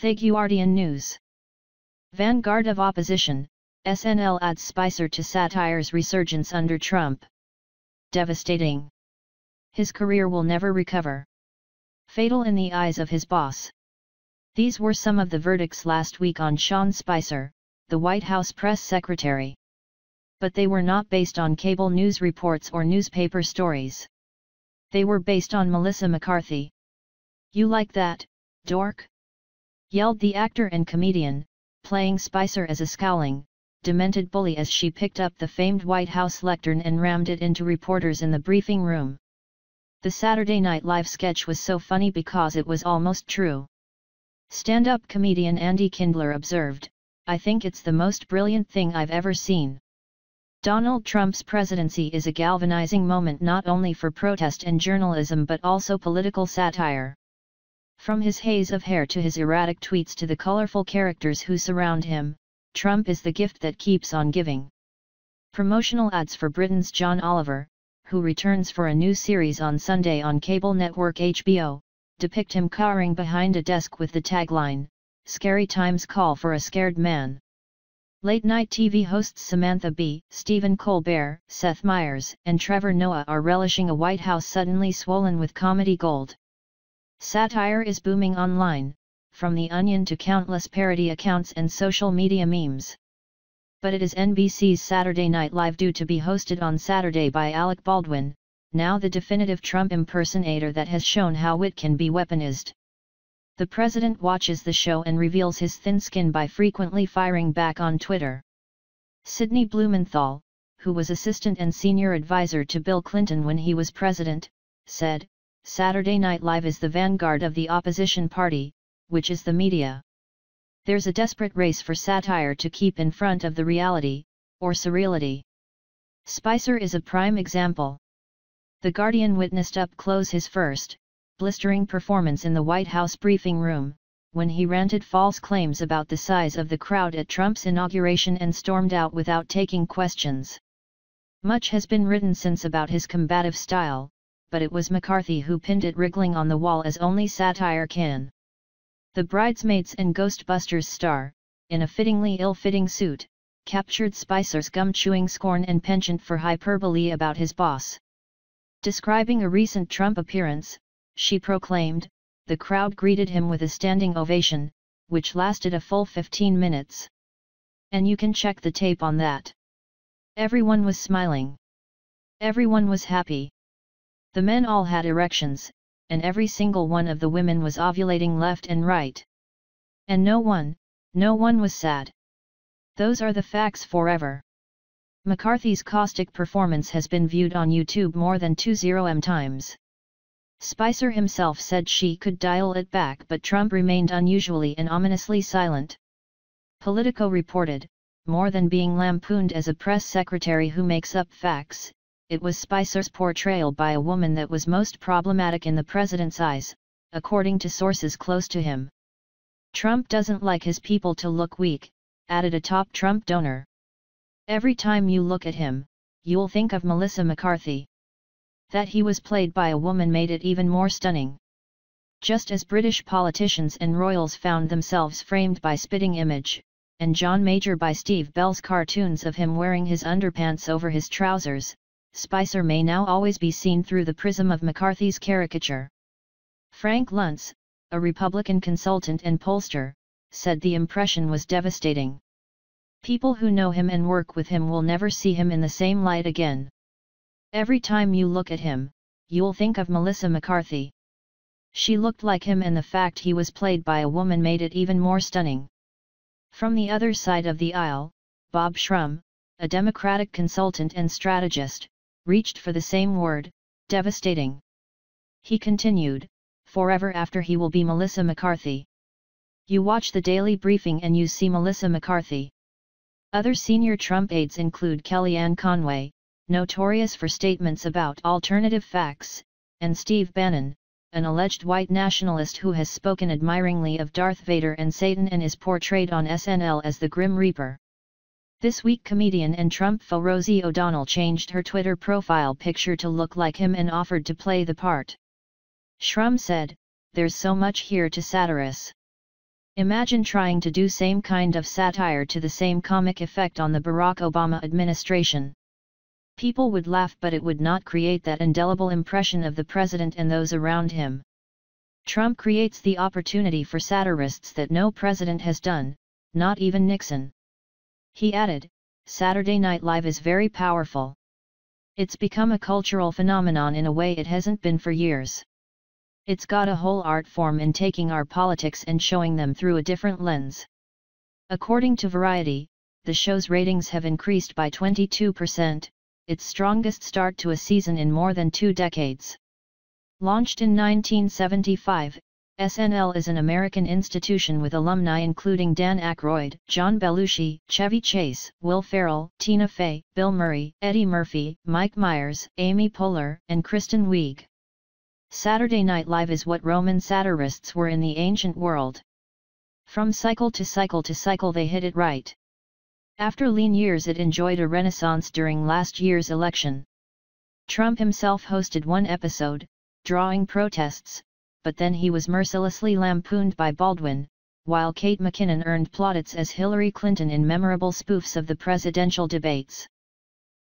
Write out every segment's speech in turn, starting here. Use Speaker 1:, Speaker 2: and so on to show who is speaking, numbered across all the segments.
Speaker 1: Thaguardian News Vanguard of Opposition, SNL adds Spicer to satire's resurgence under Trump. Devastating. His career will never recover. Fatal in the eyes of his boss. These were some of the verdicts last week on Sean Spicer, the White House press secretary. But they were not based on cable news reports or newspaper stories. They were based on Melissa McCarthy. You like that, dork? Yelled the actor and comedian, playing Spicer as a scowling, demented bully as she picked up the famed White House lectern and rammed it into reporters in the briefing room. The Saturday Night Live sketch was so funny because it was almost true. Stand-up comedian Andy Kindler observed, I think it's the most brilliant thing I've ever seen. Donald Trump's presidency is a galvanizing moment not only for protest and journalism but also political satire. From his haze of hair to his erratic tweets to the colorful characters who surround him, Trump is the gift that keeps on giving. Promotional ads for Britain's John Oliver, who returns for a new series on Sunday on cable network HBO, depict him cowering behind a desk with the tagline, Scary Times Call for a Scared Man. Late-night TV hosts Samantha Bee, Stephen Colbert, Seth Meyers, and Trevor Noah are relishing a White House suddenly swollen with comedy gold. Satire is booming online, from The Onion to countless parody accounts and social media memes. But it is NBC's Saturday Night Live due to be hosted on Saturday by Alec Baldwin, now the definitive Trump impersonator that has shown how wit can be weaponized. The president watches the show and reveals his thin skin by frequently firing back on Twitter. Sidney Blumenthal, who was assistant and senior advisor to Bill Clinton when he was president, said, Saturday Night Live is the vanguard of the opposition party, which is the media. There's a desperate race for satire to keep in front of the reality, or surreality. Spicer is a prime example. The Guardian witnessed up close his first, blistering performance in the White House briefing room, when he ranted false claims about the size of the crowd at Trump's inauguration and stormed out without taking questions. Much has been written since about his combative style, but it was McCarthy who pinned it wriggling on the wall as only satire can. The Bridesmaids and Ghostbusters star, in a fittingly ill-fitting suit, captured Spicer's gum-chewing scorn and penchant for hyperbole about his boss. Describing a recent Trump appearance, she proclaimed, the crowd greeted him with a standing ovation, which lasted a full 15 minutes. And you can check the tape on that. Everyone was smiling. Everyone was happy. The men all had erections, and every single one of the women was ovulating left and right. And no one, no one was sad. Those are the facts forever. McCarthy's caustic performance has been viewed on YouTube more than 20m times. Spicer himself said she could dial it back but Trump remained unusually and ominously silent. Politico reported, more than being lampooned as a press secretary who makes up facts, it was Spicer's portrayal by a woman that was most problematic in the president's eyes, according to sources close to him. Trump doesn't like his people to look weak, added a top Trump donor. Every time you look at him, you'll think of Melissa McCarthy. That he was played by a woman made it even more stunning. Just as British politicians and royals found themselves framed by Spitting Image, and John Major by Steve Bell's cartoons of him wearing his underpants over his trousers, Spicer may now always be seen through the prism of McCarthy's caricature. Frank Luntz, a Republican consultant and pollster, said the impression was devastating. People who know him and work with him will never see him in the same light again. Every time you look at him, you'll think of Melissa McCarthy. She looked like him and the fact he was played by a woman made it even more stunning. From the other side of the aisle, Bob Shrum, a Democratic consultant and strategist, reached for the same word, devastating. He continued, forever after he will be Melissa McCarthy. You watch the daily briefing and you see Melissa McCarthy. Other senior Trump aides include Kellyanne Conway, notorious for statements about alternative facts, and Steve Bannon, an alleged white nationalist who has spoken admiringly of Darth Vader and Satan and is portrayed on SNL as the Grim Reaper. This week comedian and Trump foe Rosie O'Donnell changed her Twitter profile picture to look like him and offered to play the part. Shrum said, There's so much here to satirize. Imagine trying to do same kind of satire to the same comic effect on the Barack Obama administration. People would laugh but it would not create that indelible impression of the president and those around him. Trump creates the opportunity for satirists that no president has done, not even Nixon. He added, Saturday Night Live is very powerful. It's become a cultural phenomenon in a way it hasn't been for years. It's got a whole art form in taking our politics and showing them through a different lens. According to Variety, the show's ratings have increased by 22%, its strongest start to a season in more than two decades. Launched in 1975, SNL is an American institution with alumni including Dan Aykroyd, John Belushi, Chevy Chase, Will Ferrell, Tina Fey, Bill Murray, Eddie Murphy, Mike Myers, Amy Poehler, and Kristen Wiig. Saturday Night Live is what Roman satirists were in the ancient world. From cycle to cycle to cycle they hit it right. After lean years it enjoyed a renaissance during last year's election. Trump himself hosted one episode, drawing protests, but then he was mercilessly lampooned by Baldwin, while Kate McKinnon earned plaudits as Hillary Clinton in memorable spoofs of the presidential debates.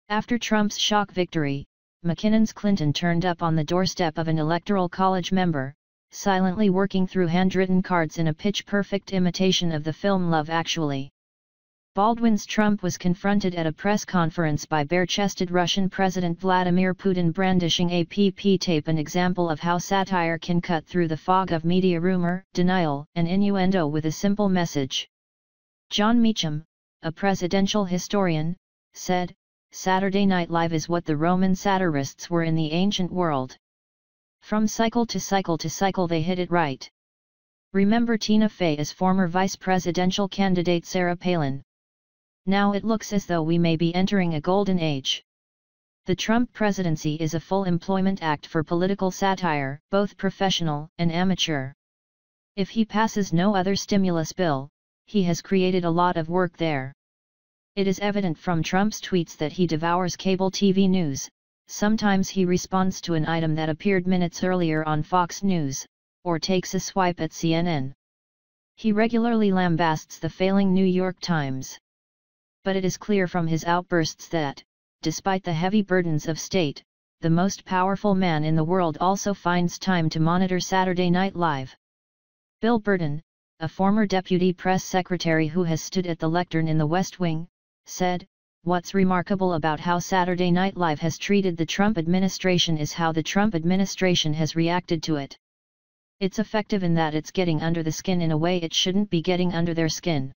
Speaker 1: After Trump's shock victory, McKinnon's Clinton turned up on the doorstep of an electoral college member, silently working through handwritten cards in a pitch-perfect imitation of the film Love Actually. Baldwin's Trump was confronted at a press conference by bare-chested Russian President Vladimir Putin brandishing a PP tape an example of how satire can cut through the fog of media rumor, denial, and innuendo with a simple message. Jon Meacham, a presidential historian, said, Saturday Night Live is what the Roman satirists were in the ancient world. From cycle to cycle to cycle they hit it right. Remember Tina Fey as former vice presidential candidate Sarah Palin. Now it looks as though we may be entering a golden age. The Trump presidency is a full employment act for political satire, both professional and amateur. If he passes no other stimulus bill, he has created a lot of work there. It is evident from Trump's tweets that he devours cable TV news, sometimes he responds to an item that appeared minutes earlier on Fox News, or takes a swipe at CNN. He regularly lambasts the failing New York Times. But it is clear from his outbursts that, despite the heavy burdens of state, the most powerful man in the world also finds time to monitor Saturday Night Live. Bill Burton, a former deputy press secretary who has stood at the lectern in the West Wing, said, What's remarkable about how Saturday Night Live has treated the Trump administration is how the Trump administration has reacted to it. It's effective in that it's getting under the skin in a way it shouldn't be getting under their skin.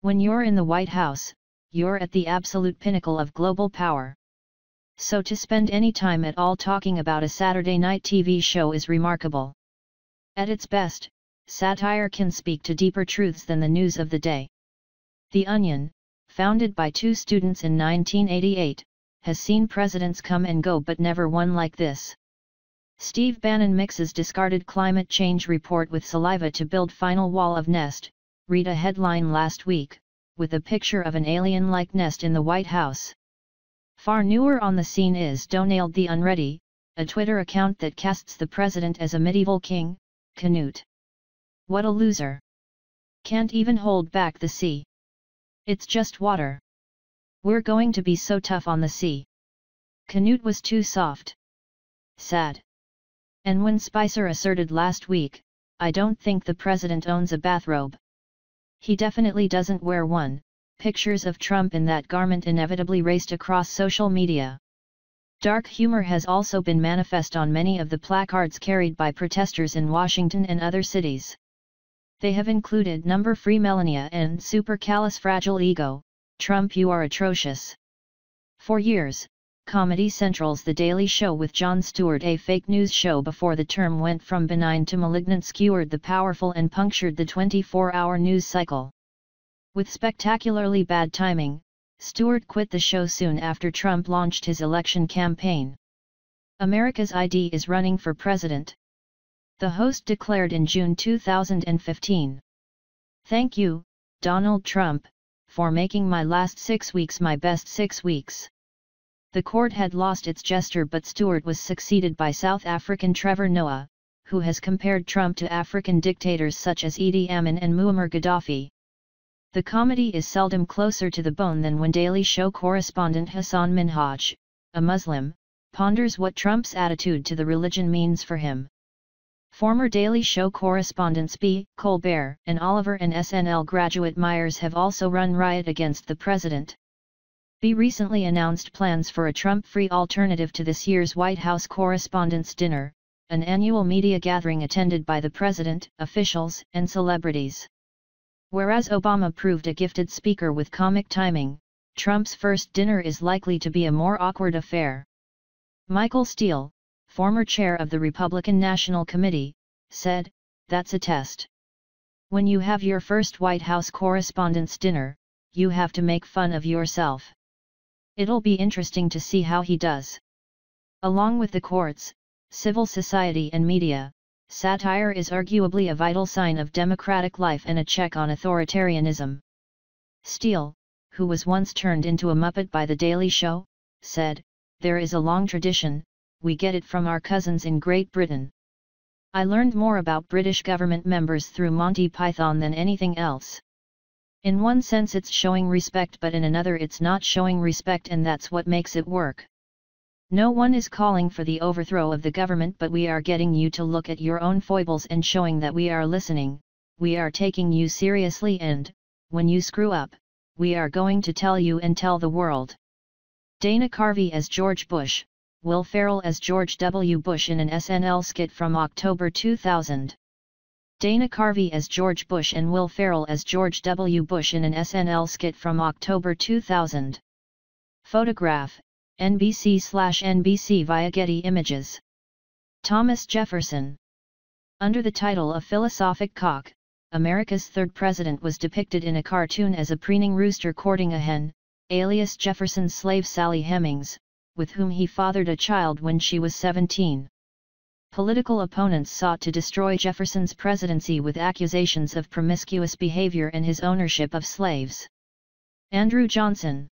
Speaker 1: When you're in the White House, you're at the absolute pinnacle of global power. So to spend any time at all talking about a Saturday night TV show is remarkable. At its best, satire can speak to deeper truths than the news of the day. The Onion, founded by two students in 1988, has seen presidents come and go but never one like this. Steve Bannon mixes discarded climate change report with saliva to build final wall of nest, read a headline last week, with a picture of an alien-like nest in the White House. Far newer on the scene is Donald the Unready, a Twitter account that casts the president as a medieval king, Canute. What a loser! Can't even hold back the sea. It's just water. We're going to be so tough on the sea. Canute was too soft. Sad. And when Spicer asserted last week, I don't think the president owns a bathrobe. He definitely doesn't wear one, pictures of Trump in that garment inevitably raced across social media. Dark humor has also been manifest on many of the placards carried by protesters in Washington and other cities. They have included number free Melania and "Super Callous Fragile Ego, Trump you are atrocious. For years, Comedy Central's The Daily Show with Jon Stewart a fake news show before the term went from benign to malignant skewered the powerful and punctured the 24-hour news cycle. With spectacularly bad timing, Stewart quit the show soon after Trump launched his election campaign. America's ID is running for president the host declared in June 2015. Thank you, Donald Trump, for making my last six weeks my best six weeks. The court had lost its jester but Stewart was succeeded by South African Trevor Noah, who has compared Trump to African dictators such as Idi Amin and Muammar Gaddafi. The comedy is seldom closer to the bone than when Daily Show correspondent Hasan Minhaj, a Muslim, ponders what Trump's attitude to the religion means for him. Former Daily Show correspondents Bee. Colbert and Oliver and SNL graduate Myers have also run riot against the president. Bee recently announced plans for a Trump-free alternative to this year's White House Correspondents' Dinner, an annual media gathering attended by the president, officials, and celebrities. Whereas Obama proved a gifted speaker with comic timing, Trump's first dinner is likely to be a more awkward affair. Michael Steele, former chair of the Republican National Committee, said, That's a test. When you have your first White House Correspondents' Dinner, you have to make fun of yourself. It'll be interesting to see how he does. Along with the courts, civil society and media, satire is arguably a vital sign of democratic life and a check on authoritarianism. Steele, who was once turned into a Muppet by The Daily Show, said, There is a long tradition, we get it from our cousins in Great Britain. I learned more about British government members through Monty Python than anything else. In one sense it's showing respect but in another it's not showing respect and that's what makes it work. No one is calling for the overthrow of the government but we are getting you to look at your own foibles and showing that we are listening, we are taking you seriously and, when you screw up, we are going to tell you and tell the world. Dana Carvey as George Bush, Will Ferrell as George W. Bush in an SNL skit from October 2000. Dana Carvey as George Bush and Will Ferrell as George W. Bush in an SNL skit from October 2000. Photograph, NBC slash NBC via Getty Images. Thomas Jefferson. Under the title of Philosophic Cock, America's third president was depicted in a cartoon as a preening rooster courting a hen, alias Jefferson's slave Sally Hemings, with whom he fathered a child when she was 17. Political opponents sought to destroy Jefferson's presidency with accusations of promiscuous behavior and his ownership of slaves. Andrew Johnson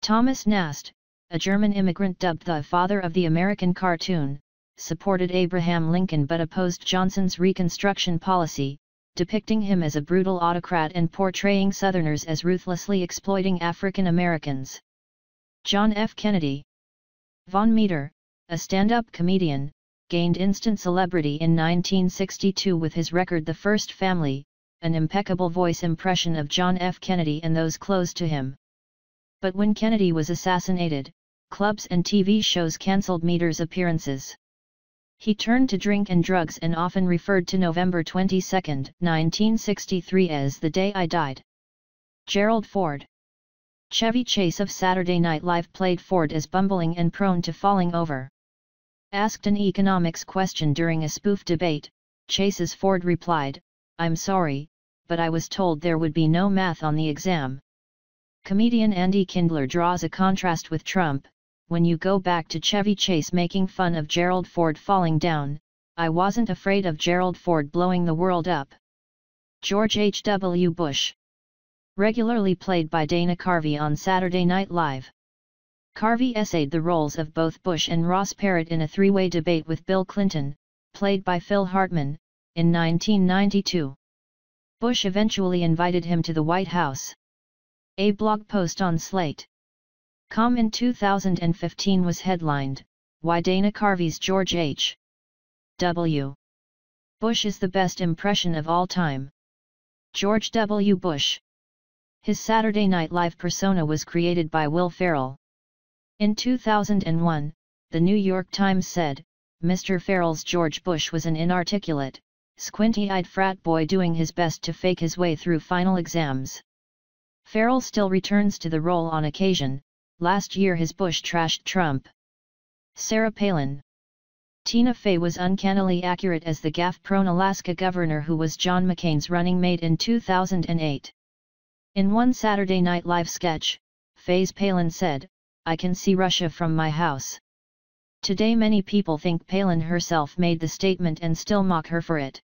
Speaker 1: Thomas Nast, a German immigrant dubbed the father of the American cartoon, supported Abraham Lincoln but opposed Johnson's Reconstruction policy, depicting him as a brutal autocrat and portraying Southerners as ruthlessly exploiting African Americans. John F. Kennedy Vaughn Meader, a stand-up comedian, gained instant celebrity in 1962 with his record The First Family, an impeccable voice impression of John F. Kennedy and those close to him. But when Kennedy was assassinated, clubs and TV shows cancelled Meader's appearances. He turned to drink and drugs and often referred to November 22, 1963 as the day I died. Gerald Ford Chevy Chase of Saturday Night Live played Ford as bumbling and prone to falling over. Asked an economics question during a spoof debate, Chase's Ford replied, I'm sorry, but I was told there would be no math on the exam. Comedian Andy Kindler draws a contrast with Trump, when you go back to Chevy Chase making fun of Gerald Ford falling down, I wasn't afraid of Gerald Ford blowing the world up. George H. W. Bush regularly played by Dana Carvey on Saturday Night Live. Carvey essayed the roles of both Bush and Ross Perot in a three-way debate with Bill Clinton, played by Phil Hartman, in 1992. Bush eventually invited him to the White House. A blog post on Slate.com in 2015 was headlined, Why Dana Carvey's George H. W. Bush is the best impression of all time. George W. Bush his Saturday Night Live persona was created by Will Ferrell. In 2001, The New York Times said, Mr. Ferrell's George Bush was an inarticulate, squinty-eyed frat boy doing his best to fake his way through final exams. Farrell still returns to the role on occasion, last year his Bush trashed Trump. Sarah Palin Tina Fey was uncannily accurate as the gaffe-prone Alaska governor who was John McCain's running mate in 2008. In one Saturday Night Live sketch, Fey's Palin said, I can see Russia from my house. Today many people think Palin herself made the statement and still mock her for it.